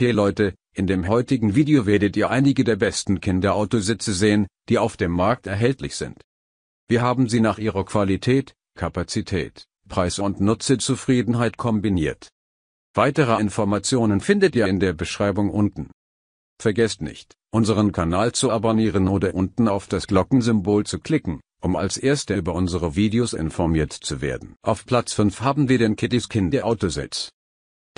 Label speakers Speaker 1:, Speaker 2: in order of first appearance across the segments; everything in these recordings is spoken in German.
Speaker 1: Hey Leute, in dem heutigen Video werdet ihr einige der besten Kinderautositze sehen, die auf dem Markt erhältlich sind. Wir haben sie nach ihrer Qualität, Kapazität, Preis und Nutzezufriedenheit kombiniert. Weitere Informationen findet ihr in der Beschreibung unten. Vergesst nicht, unseren Kanal zu abonnieren oder unten auf das Glockensymbol zu klicken, um als Erster über unsere Videos informiert zu werden. Auf Platz 5 haben wir den Kittys Kinderautositz.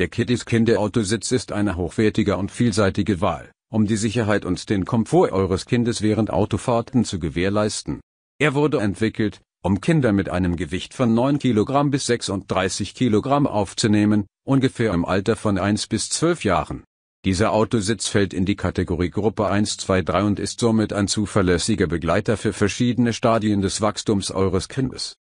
Speaker 1: Der Kittys Kinderautositz ist eine hochwertige und vielseitige Wahl, um die Sicherheit und den Komfort eures Kindes während Autofahrten zu gewährleisten. Er wurde entwickelt, um Kinder mit einem Gewicht von 9 kg bis 36 kg aufzunehmen, ungefähr im Alter von 1 bis 12 Jahren. Dieser Autositz fällt in die Kategorie Gruppe 1, 2, 3 und ist somit ein zuverlässiger Begleiter für verschiedene Stadien des Wachstums eures Kindes.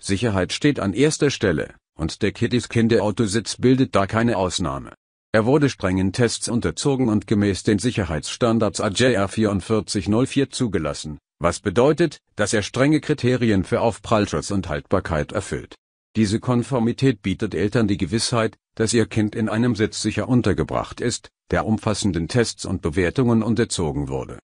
Speaker 1: Sicherheit steht an erster Stelle, und der Kittys Kinderautositz bildet da keine Ausnahme. Er wurde strengen Tests unterzogen und gemäß den Sicherheitsstandards AJR 4404 zugelassen, was bedeutet, dass er strenge Kriterien für Aufprallschutz und Haltbarkeit erfüllt. Diese Konformität bietet Eltern die Gewissheit, dass ihr Kind in einem Sitz sicher untergebracht ist, der umfassenden Tests und Bewertungen unterzogen wurde.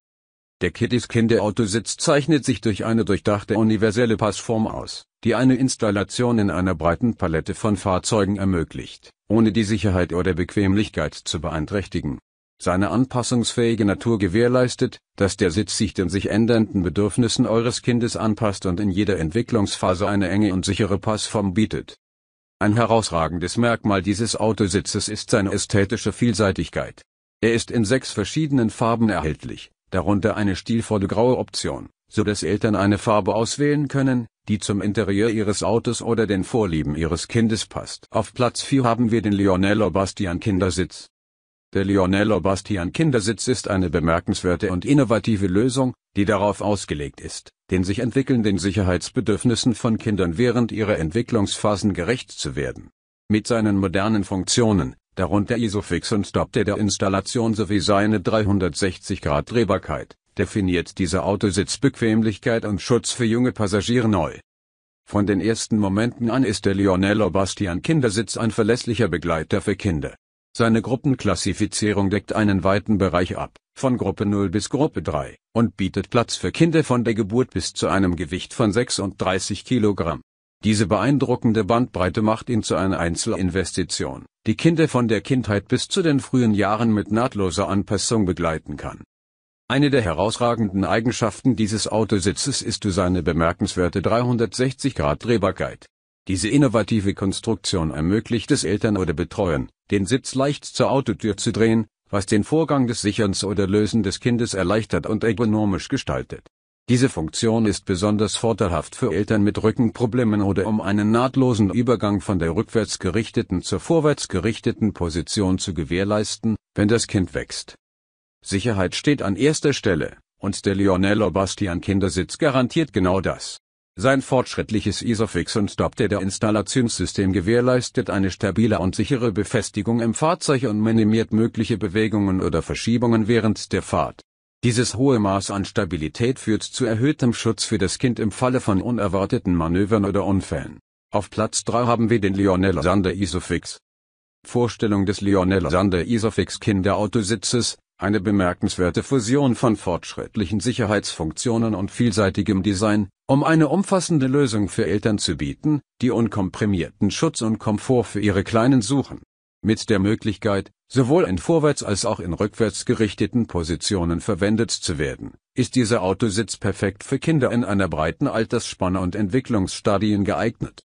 Speaker 1: Der Kittys Kinderautositz zeichnet sich durch eine durchdachte universelle Passform aus, die eine Installation in einer breiten Palette von Fahrzeugen ermöglicht, ohne die Sicherheit oder Bequemlichkeit zu beeinträchtigen. Seine anpassungsfähige Natur gewährleistet, dass der Sitz sich den sich ändernden Bedürfnissen eures Kindes anpasst und in jeder Entwicklungsphase eine enge und sichere Passform bietet. Ein herausragendes Merkmal dieses Autositzes ist seine ästhetische Vielseitigkeit. Er ist in sechs verschiedenen Farben erhältlich, darunter eine stilvolle graue Option, so dass Eltern eine Farbe auswählen können, die zum Interieur ihres Autos oder den Vorlieben ihres Kindes passt. Auf Platz 4 haben wir den Lionello Bastian Kindersitz. Der Lionello Bastian Kindersitz ist eine bemerkenswerte und innovative Lösung, die darauf ausgelegt ist, den sich entwickelnden Sicherheitsbedürfnissen von Kindern während ihrer Entwicklungsphasen gerecht zu werden. Mit seinen modernen Funktionen, darunter Isofix und Stop der Installation sowie seine 360-Grad-Drehbarkeit, definiert dieser Autositz Bequemlichkeit und Schutz für junge Passagiere neu. Von den ersten Momenten an ist der Lionello Bastian Kindersitz ein verlässlicher Begleiter für Kinder. Seine Gruppenklassifizierung deckt einen weiten Bereich ab, von Gruppe 0 bis Gruppe 3, und bietet Platz für Kinder von der Geburt bis zu einem Gewicht von 36 Kilogramm. Diese beeindruckende Bandbreite macht ihn zu einer Einzelinvestition, die Kinder von der Kindheit bis zu den frühen Jahren mit nahtloser Anpassung begleiten kann. Eine der herausragenden Eigenschaften dieses Autositzes ist seine bemerkenswerte 360 Grad Drehbarkeit. Diese innovative Konstruktion ermöglicht es Eltern oder Betreuern, den Sitz leicht zur Autotür zu drehen, was den Vorgang des Sicherns oder Lösen des Kindes erleichtert und ergonomisch gestaltet. Diese Funktion ist besonders vorteilhaft für Eltern mit Rückenproblemen oder um einen nahtlosen Übergang von der rückwärts gerichteten zur vorwärts gerichteten Position zu gewährleisten, wenn das Kind wächst. Sicherheit steht an erster Stelle, und der Lionello Bastian Kindersitz garantiert genau das. Sein fortschrittliches Isofix und Stop-der Installationssystem gewährleistet eine stabile und sichere Befestigung im Fahrzeug und minimiert mögliche Bewegungen oder Verschiebungen während der Fahrt. Dieses hohe Maß an Stabilität führt zu erhöhtem Schutz für das Kind im Falle von unerwarteten Manövern oder Unfällen. Auf Platz 3 haben wir den Lionel Sander Isofix. Vorstellung des Lionel Sander Isofix Kinderautositzes, eine bemerkenswerte Fusion von fortschrittlichen Sicherheitsfunktionen und vielseitigem Design, um eine umfassende Lösung für Eltern zu bieten, die unkomprimierten Schutz und Komfort für ihre Kleinen suchen. Mit der Möglichkeit, sowohl in vorwärts als auch in rückwärts gerichteten Positionen verwendet zu werden, ist dieser Autositz perfekt für Kinder in einer breiten Altersspanne und Entwicklungsstadien geeignet.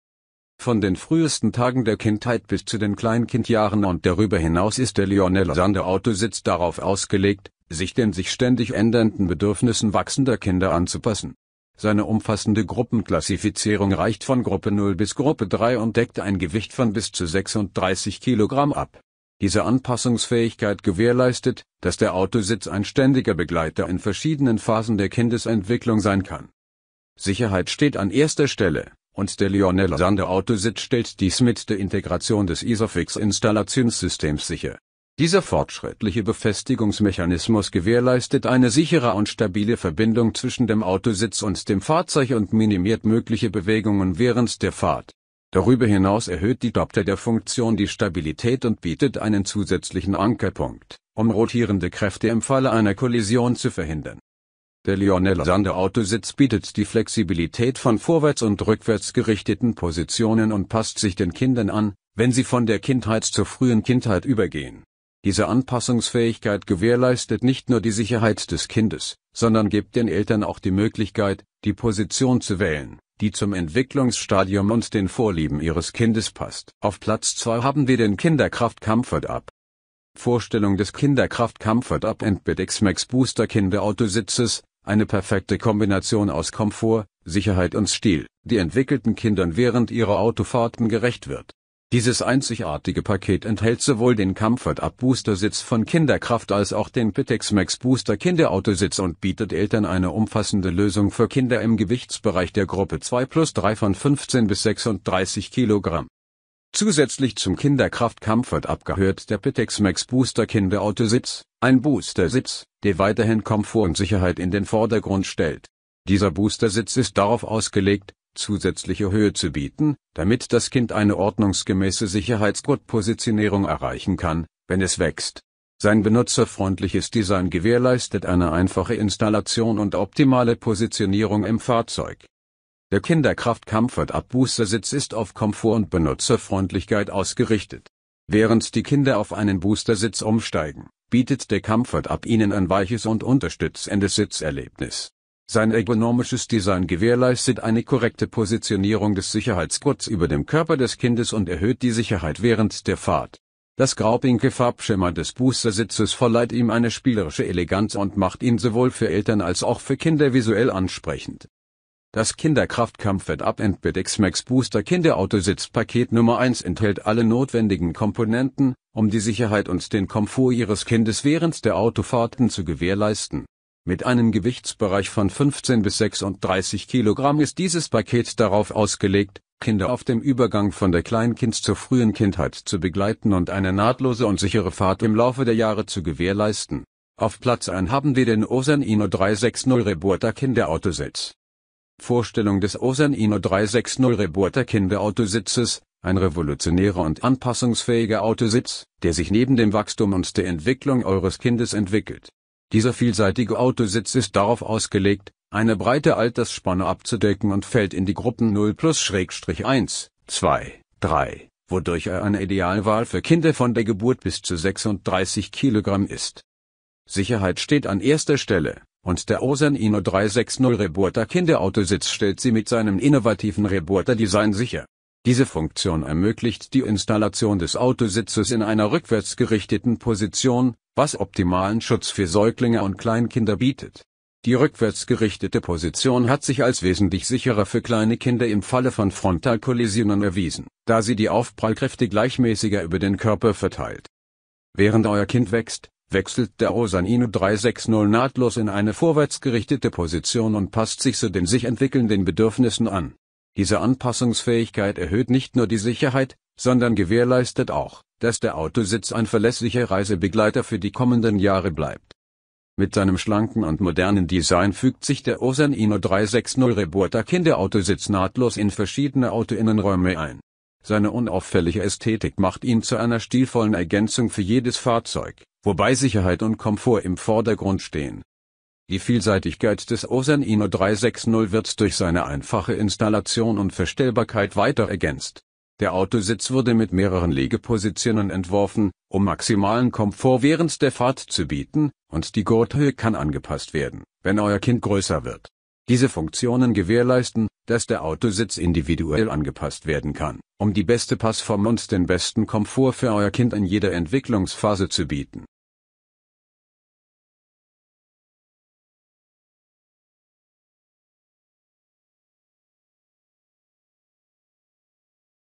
Speaker 1: Von den frühesten Tagen der Kindheit bis zu den Kleinkindjahren und darüber hinaus ist der Lionel Sander Autositz darauf ausgelegt, sich den sich ständig ändernden Bedürfnissen wachsender Kinder anzupassen. Seine umfassende Gruppenklassifizierung reicht von Gruppe 0 bis Gruppe 3 und deckt ein Gewicht von bis zu 36 Kilogramm ab. Diese Anpassungsfähigkeit gewährleistet, dass der Autositz ein ständiger Begleiter in verschiedenen Phasen der Kindesentwicklung sein kann. Sicherheit steht an erster Stelle und der Lionel Sander Autositz stellt dies mit der Integration des Isofix Installationssystems sicher. Dieser fortschrittliche Befestigungsmechanismus gewährleistet eine sichere und stabile Verbindung zwischen dem Autositz und dem Fahrzeug und minimiert mögliche Bewegungen während der Fahrt. Darüber hinaus erhöht die Dopter der Funktion die Stabilität und bietet einen zusätzlichen Ankerpunkt, um rotierende Kräfte im Falle einer Kollision zu verhindern. Der Lionel Sander Autositz bietet die Flexibilität von vorwärts und rückwärts gerichteten Positionen und passt sich den Kindern an, wenn sie von der Kindheit zur frühen Kindheit übergehen. Diese Anpassungsfähigkeit gewährleistet nicht nur die Sicherheit des Kindes, sondern gibt den Eltern auch die Möglichkeit, die Position zu wählen, die zum Entwicklungsstadium und den Vorlieben ihres Kindes passt. Auf Platz 2 haben wir den Kinderkraft Comfort Up. Vorstellung des Kinderkraft Comfort Up X Max Booster Kinderautositzes, eine perfekte Kombination aus Komfort, Sicherheit und Stil, die entwickelten Kindern während ihrer Autofahrten gerecht wird. Dieses einzigartige Paket enthält sowohl den Comfort Up Booster Sitz von Kinderkraft als auch den Pitex Max Booster Kinderautositz und bietet Eltern eine umfassende Lösung für Kinder im Gewichtsbereich der Gruppe 2 plus 3 von 15 bis 36 Kilogramm. Zusätzlich zum Kinderkraft Comfort Up gehört der Pitex Max Booster Kinderautositz, ein Boostersitz, der weiterhin Komfort und Sicherheit in den Vordergrund stellt. Dieser Boostersitz ist darauf ausgelegt, zusätzliche Höhe zu bieten, damit das Kind eine ordnungsgemäße Sicherheitsgurtpositionierung erreichen kann, wenn es wächst. Sein benutzerfreundliches Design gewährleistet eine einfache Installation und optimale Positionierung im Fahrzeug. Der Kinderkraft Comfort Up Booster Sitz ist auf Komfort und Benutzerfreundlichkeit ausgerichtet. Während die Kinder auf einen Boostersitz umsteigen, bietet der Comfort Up ihnen ein weiches und unterstützendes Sitzerlebnis. Sein ergonomisches Design gewährleistet eine korrekte Positionierung des Sicherheitsgurts über dem Körper des Kindes und erhöht die Sicherheit während der Fahrt. Das graupinke Farbschimmer des Boostersitzes verleiht ihm eine spielerische Eleganz und macht ihn sowohl für Eltern als auch für Kinder visuell ansprechend. Das Kinderkraft Comfort Up Bed X-Max Booster Kinderautositzpaket Nummer 1 enthält alle notwendigen Komponenten, um die Sicherheit und den Komfort Ihres Kindes während der Autofahrten zu gewährleisten. Mit einem Gewichtsbereich von 15 bis 36 Kilogramm ist dieses Paket darauf ausgelegt, Kinder auf dem Übergang von der Kleinkind zur frühen Kindheit zu begleiten und eine nahtlose und sichere Fahrt im Laufe der Jahre zu gewährleisten. Auf Platz 1 haben wir den Osan Ino 360 Reporter Kinderautositz. Vorstellung des Osan Ino 360 Reporter Kinderautositzes, ein revolutionärer und anpassungsfähiger Autositz, der sich neben dem Wachstum und der Entwicklung eures Kindes entwickelt. Dieser vielseitige Autositz ist darauf ausgelegt, eine breite Altersspanne abzudecken und fällt in die Gruppen 0 plus 1, 2, 3, wodurch er eine Idealwahl für Kinder von der Geburt bis zu 36 Kilogramm ist. Sicherheit steht an erster Stelle, und der Osan Ino 360 Reporter Kinderautositz stellt sie mit seinem innovativen Reporter-Design sicher. Diese Funktion ermöglicht die Installation des Autositzes in einer rückwärts gerichteten Position, was optimalen Schutz für Säuglinge und Kleinkinder bietet. Die rückwärts gerichtete Position hat sich als wesentlich sicherer für kleine Kinder im Falle von Frontalkollisionen erwiesen, da sie die Aufprallkräfte gleichmäßiger über den Körper verteilt. Während euer Kind wächst, wechselt der Osanino 360 nahtlos in eine vorwärts gerichtete Position und passt sich so den sich entwickelnden Bedürfnissen an. Diese Anpassungsfähigkeit erhöht nicht nur die Sicherheit, sondern gewährleistet auch, dass der Autositz ein verlässlicher Reisebegleiter für die kommenden Jahre bleibt. Mit seinem schlanken und modernen Design fügt sich der Osan Ino 360 Reporter Kinderautositz nahtlos in verschiedene Autoinnenräume ein. Seine unauffällige Ästhetik macht ihn zu einer stilvollen Ergänzung für jedes Fahrzeug, wobei Sicherheit und Komfort im Vordergrund stehen. Die Vielseitigkeit des Osan Ino 360 wird durch seine einfache Installation und Verstellbarkeit weiter ergänzt. Der Autositz wurde mit mehreren Liegepositionen entworfen, um maximalen Komfort während der Fahrt zu bieten, und die Gurthöhe kann angepasst werden, wenn euer Kind größer wird. Diese Funktionen gewährleisten, dass der Autositz individuell angepasst werden kann, um die beste Passform und den besten Komfort für euer Kind in jeder Entwicklungsphase zu bieten.